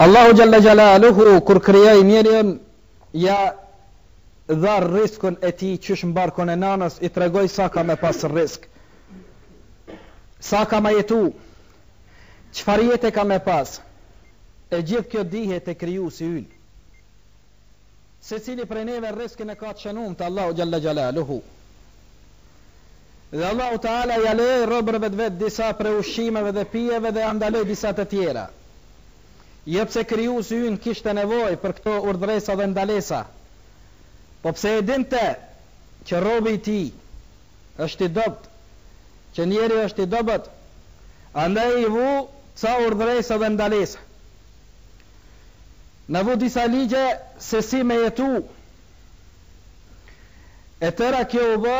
Allahu xhalla xhalaluhu kur krijoi njeriun ja dha rriskun e tij qysh në barkun e nanës i tregoi sa ka me pas rrisk. Sa ka me jetu? Çfarë jete ka me pas? E gjithë kjo dihet te krijuesi ynë. Secili prej neve rriskun e ka të shënum te Allahu xhalla xhalaluhu. Dhe Allahu Teala ia lejoi robërve të Vet disa prej ushqimeve dhe pijeve dhe ia ndaloi disa të tjera. Jo pse Krijuesi ynë kishte nevojë për këto urdhëresa dhe ndalesa, po pse e dinte që robi i Tij është i dobët, që njeriu është i dobët, andaj i vu ca urdhëresa dhe ndalesa. Na vu disa ligje se si me jetu. E tëra kjo u bë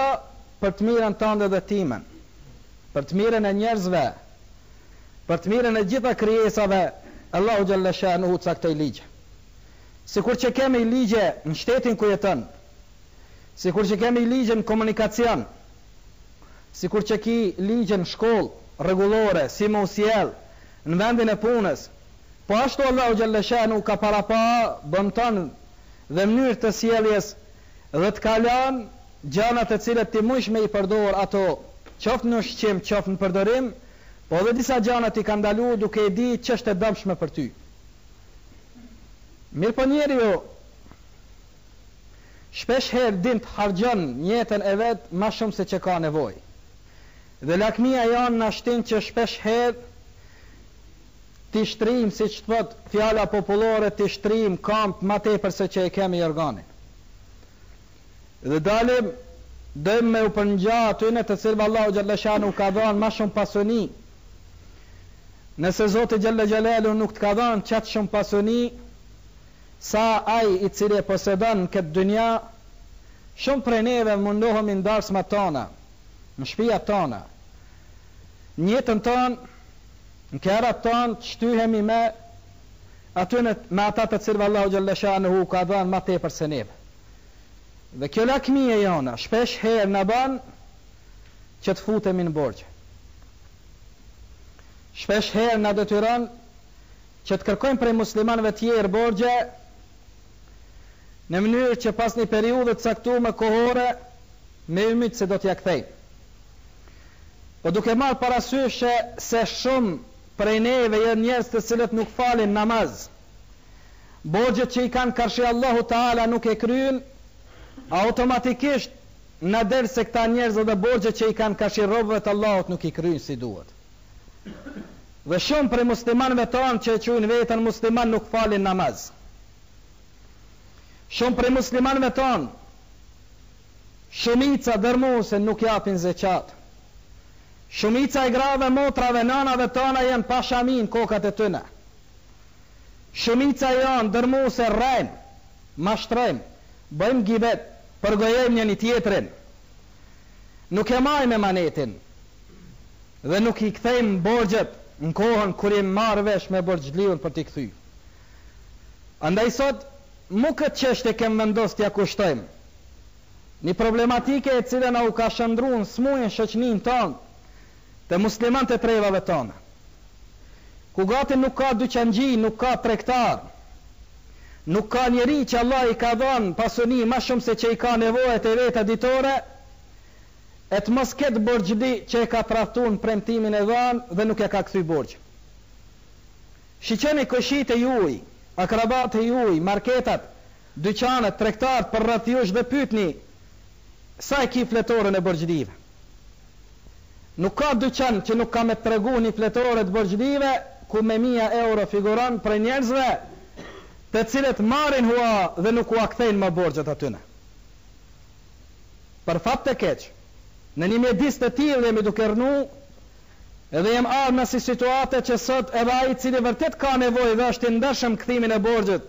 për të mirën tënde dhe timen. Për të mirën e njerëzve. Për të mirën e gjithë krijesave Allahu xhalla shanuhu caktoi ligje. Sikur që kemi ligje në shtetin ku jeton. Sikur që kemi ligje në komunikacion. Sikur që ki ligje në shkollë rregullore si me u sjell në vendin e punës. Po ashtu Allahu xhalla shanu ka parapa bonton dhe mënyrë të sjelljes dhe të ka lan gjana të cilat ti mujsh me i përdor ato qoft në ushqim qoft në përdorim po edhe disa gjana t'i ka ndalu duke e dit që është e damshme për ty mirpo njeriu shpesh her din të harxhon jetën e vet ma shum se që ka nevoj dhe lakmia jon na shtin që shpesh her T'i shtrim siç thotë fjala popullore t'i shtrim kamt ma tepër se që e kemi jorganin dhe dalim dojmë me u përngja atyne të cilëve Allahu xhalla shanu u ka dhanë ma shumë pasuni nëse Zoti xhalla xhalalu nuk të ka dhanë qatë shumë pasuni sa ai i cili e posedon këtë dynja shumë prej neve mundohemi në darsmat tona në shpijat tona N'jetën tonë, n'kerat tonë, t'shtyhemi me atyne, me ata të cilëve Allahu xhalla shanuhu u ka dhënë ma tepër se neve. Dhe kjo lakmi e jona, shpesh herë na bën që të futemi në borxhe. Shpesh herë na detyron që të kërkojmë prej muslimanëve tjerë borxhe në mënyrë që pas një periudhe të caktume kohore me ymit se do t'ia kthejmë. Po duke marrë parasysh se shumë prej neve janë njerëz të cilët nuk falin namaz, borxhet që i kanë karshi Allahu Teala nuk e kryejnë, automatikisht na del se këta njerëz edhe borxhet që i kanë karshi robëve të Allahut nuk i kryejnë si duhet. Dhe shumë prej muslimanëve tanë që e quajnë veten musliman nuk falin namaz. Shumë prej muslimanëve tanë Shumica dërmuese nuk japin zeqat. Shumica e grave, motrave, nënave tona janë pa shami në kokat e tyne. Shumica jonë dërmuese rrejmë, mashtrojmë, bëjmë gibet, përgojojmë njëri tjetrin. Nuk e majmë emanetin dhe nuk i kthejmë borxhet në kohën kur jemi marrë vesh me borxhliun për t'i kthyer. Andaj sot mu këtë çështje kem vendos t'ia kushtojmë një problematike e cila na u ka shëndrru në smujë në shoqninë tonë te muslimanët e trevave tona ku gati nuk ka dyqanxhi nuk ka tregtar nuk ka njeri që Allah i ka dhanë pasuni ma shumë se që i ka nevojat e veta ditore e të mos ketë borxhli që e ka tradhtu në premtimin e dhanë dhe nuk ia ka kthy borxhin. Shiqoni koshitë e juj, akrabatë e juj, marketat, dyqanet, tregtarët përreth jush dhe pyetni sa e ki fletoren e borxhlive. Nuk ka dyqan që nuk ka me tregu ni fletore të borxhlive ku me mija euro figuron prej njerëzve të cilët marrin hua dhe nuk ua kthejnë ma borxhet atyne. Për fat të keq, në një mjedis të tillë jemi duke rrnu Edhe jem ardhë n'asi situate që sot edhe ai i cili vërtet ka nevojë dhe është i ndershëm n'kthimin e borxhit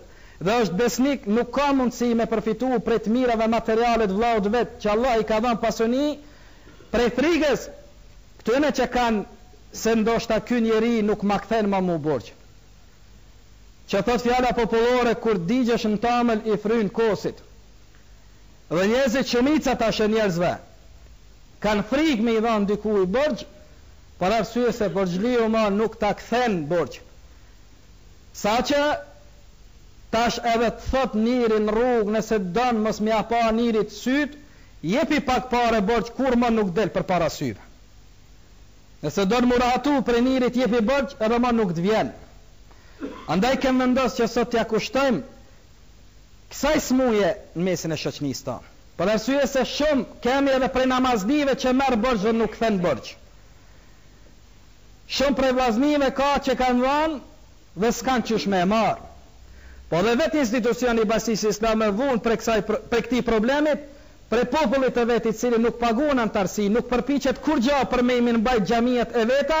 dhe është besnik nuk ka mundësi me përfitu prej të mirave materiale të vllaut vet që Allah i ka dhanë pasuni prej frigës këtyne që kanë se ndoshta ky njeri nuk ma kthen ma mu borxh që thotë fjala popullore kur digjesh në tamël i frynë kosit dhe njerëzit shumica tash e njerëzve Kanë frikë me i dhanë dikujt borxh për arsye se borxhliu ma nuk ta kthen borxhin. Saqë tash edhe të thotë njeri në rrugë nëse don mos m'ia pa njerit sytë, jepi pak pare borxh kurrë ma nuk del përpara syve. Nëse don m'u rahatu prej njerit jepi borxh edhe ma nuk të vjen. Andaj kem vendos që sot t'ia kushtojmë kësaj smuje në mesin e shoqnisë tonë. Për arsye se shumë kemi edhe prej namazlive që merr borxh dhe nuk kthen borxh. Shumë prej vllaznive ka që kanë dhanë dhe s'kanë qysh me e marrë. Po dhe vetë institucioni i Bashkisë Islame vun prej kësaj prej këtij problemit prej popullit të vet i cili nuk paguan anëtarësi, nuk përpiqet kurrgjë për me i mirëmbajt xhamiat e veta,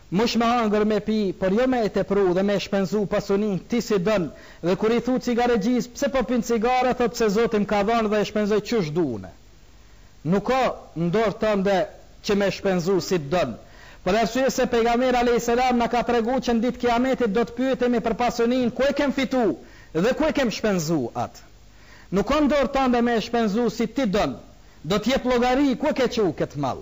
Mush me hangër me pi por jo me e tepru dhe me e shpenzu pasuninë ti si don dhe kur i thu cigarexhisë pse po pin cigare thotë se zoti mka dhanë dhe e shpenzoj qysh du une nuk o ndorë tande që me shpenzu si don për arsye se pejgamberi alejhi selam na ka tregu që n'ditë kijametit do të pyetemi për pasuninë ku e kem fitu dhe ku e kem shpenzu atë nuk o ndorë tande me e shpenzu si ti don do të jep llogari ku e ke çu këtë mall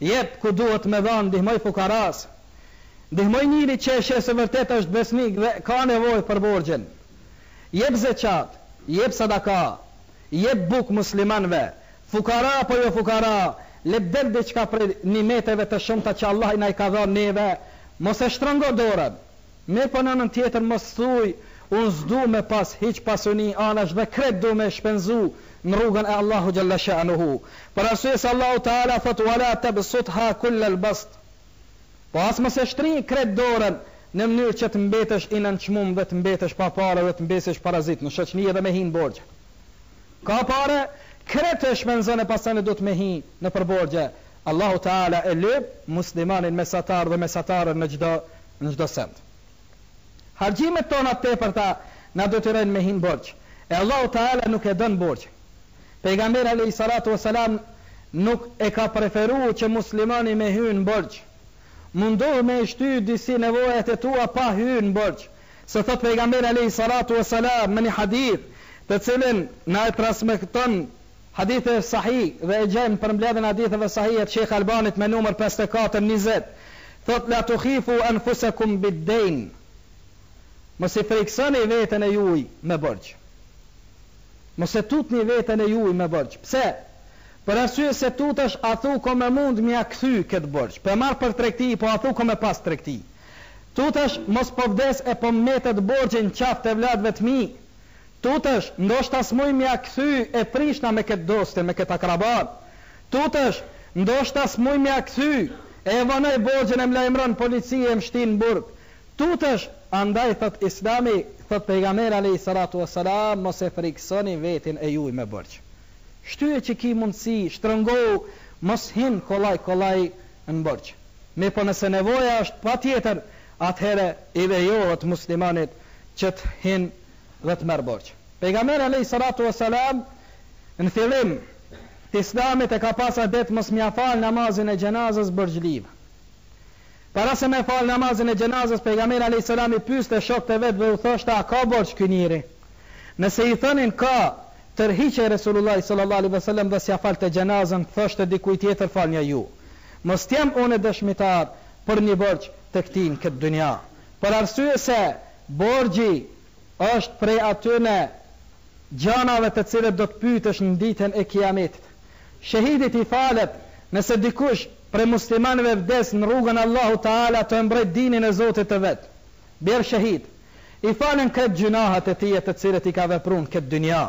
Jep ku duhet me dhanë ndihmoji fukarasë ndihmoji njeri që sheh se vërtet është besnik dhe ka nevojë për borxhin jep zekat jep sadaka jep bukë muslimanëve fukara apo jo fukara le të del diçka prej nimeteve të shumta që Allahi na i ka dhanë neve mos e shtrëngo dorën Mirëpo n'anën tjetër mos thuj un sdu me pas hiq pasuni ama hiç dhe krejt du me shpenzu në rrugën e Allahu xhalla sha'nuhu për arsye se Allahu teala thot wala tabsutha kullal bast po as mos e shtri krejt dorën në mënyrë që të mbetesh i nënçmum dhe të mbetesh pa pare dhe të mbetesh parazit në shoqni dhe me hi në borxhe ka pare krejt e shpenzon e pastaj duhet me hi nëpër borxhe Allahu te Ala e lyp muslimanin mesatar dhe mesataren në çdo në çdo send. Harxhimet tona të tepërta na detyrojnë me hinë borxh, e Allahu te Ala nuk e don borxhin. Pejgamberi alejhi salatu o selam nuk e ka preferu që muslimani me hy në borxh. Mundohu me i shty disi nevojat e tua pa hy në borxh, se thotë pejgamberi alejhi salatu o selam në një hadith të cilin na e transmeton Hadithi sahih dhe e gjejmë n'përmbledhjen e haditheve sahihe të Shejh Albanit me numër pesëdhjetë e katër, njëzet, thotë, La tukhifu anfusakum bid-dayn, Mos i frikësoni veten e juaj me borxh. Mos e tutni veten e juaj me borxh. Pse? Për arsye se tutesh a thu ko me mund me ia kthy këtë borxh, po e marr për tregti, po a thu ko me pas tregti. Tutesh mos po vdes e po metet borxhi në qafë të evladëve të mi, Tutesh, ndoshta s'muj me ia kthy e prishna me këtë dost e me këtë akraban. Tutesh, ndoshta s'muj me ia kthy, e e vonoj borxhin e më lajmëron n'polici e më shtin n'burg. Tutesh, andaj thotë Islami, thotë Pejgamberi alejhi salatu ue selam, mos e frikësoni veten e juj me borxh. Shtyje që ki mundësi, shtrëngohu, mos hin kollaj kollaj n'borxh. Mirëpo nëse nevoja është patjetër, atëherë i lejohet muslimanit që të hin dhe të merr borxh. Pejgamberi alejhi salatu ue selam në fillim të Islamit e ka pas adet mos mja fal namazin e xhenazës borxhlive. Para se me fal namazin e xhenazës pejgamberi alejhi selam i pyste shokët e vet dhe u thoshte a ka borxh ky njeri? Nëse i thonin ka, tërhiqej Resulullahi sallallahu alejhi ve selam dhe s'ja falte xhenazën, thoshte dikujt tjetër falnja ju. Mos të jem unë dëshmitar për një borxh të këtij në këtë dynja. Për arsye se borxhi është prej atyne gjanave të cilët do të pytesh në ditën e Kijametit. Shehidit i falet nëse dikush prej muslimanëve vdes në rrugën e Allahut Teala tu e mbrojt dinin e Zotit të vet. Bjer shehid. I falen krejt gjynahet e tij e të cilët i ka vepru në këtë dynja.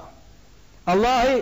Allahi